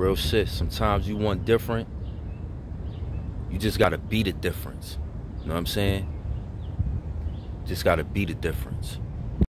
Real shit. Sometimes you want different. You just gotta be the difference. You know what I'm saying? Just gotta be the difference.